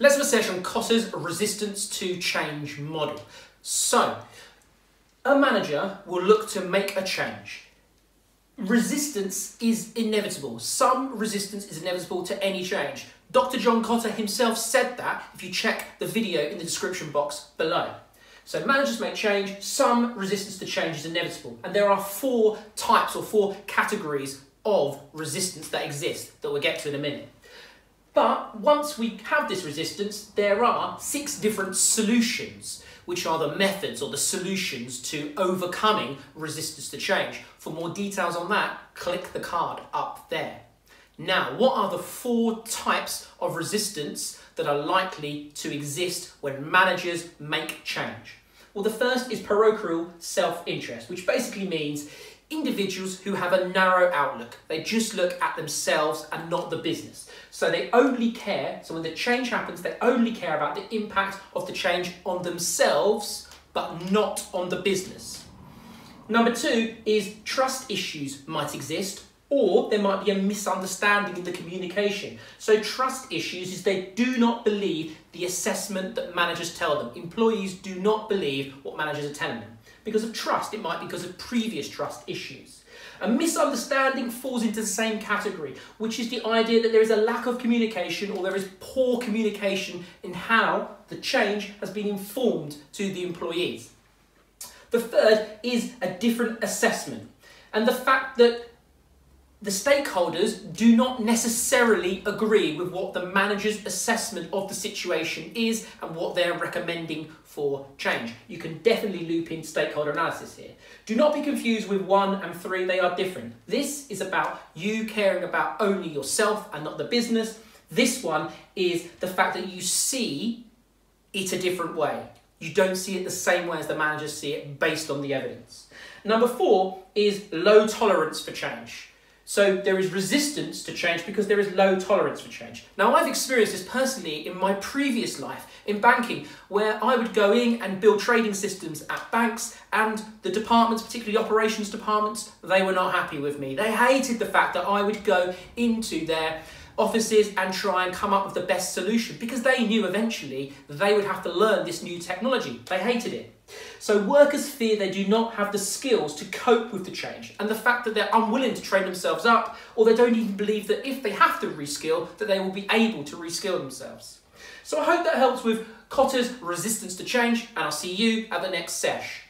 Let's have a session on resistance to change model. So, a manager will look to make a change. Resistance is inevitable. Some resistance is inevitable to any change. Dr. John Kotter himself said that if you check the video in the description box below. So managers make change, some resistance to change is inevitable. And there are four types or four categories of resistance that exist that we'll get to in a minute. But once we have this resistance, there are six different solutions, which are the methods or the solutions to overcoming resistance to change. For more details on that, click the card up there. Now, what are the four types of resistance that are likely to exist when managers make change? Well, the first is parochial self-interest, which basically means individuals who have a narrow outlook. They just look at themselves and not the business. So they only care, so when the change happens, they only care about the impact of the change on themselves, but not on the business. Number two is trust issues might exist or there might be a misunderstanding in the communication. So trust issues is they do not believe the assessment that managers tell them. Employees do not believe what managers are telling them. Because of trust, it might be because of previous trust issues. A misunderstanding falls into the same category, which is the idea that there is a lack of communication or there is poor communication in how the change has been informed to the employees. The third is a different assessment. And the fact that the stakeholders do not necessarily agree with what the manager's assessment of the situation is and what they're recommending for change. You can definitely loop in stakeholder analysis here. Do not be confused with one and three, they are different. This is about you caring about only yourself and not the business. This one is the fact that you see it a different way. You don't see it the same way as the managers see it based on the evidence. Number four is low tolerance for change. So there is resistance to change because there is low tolerance for change. Now I've experienced this personally in my previous life in banking where I would go in and build trading systems at banks and the departments, particularly operations departments, they were not happy with me. They hated the fact that I would go into their offices and try and come up with the best solution because they knew eventually they would have to learn this new technology. They hated it. So workers fear they do not have the skills to cope with the change and the fact that they're unwilling to train themselves up or they don't even believe that if they have to reskill that they will be able to reskill themselves. So I hope that helps with Kotter's resistance to change and I'll see you at the next sesh.